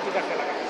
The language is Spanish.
eficaz de la caja.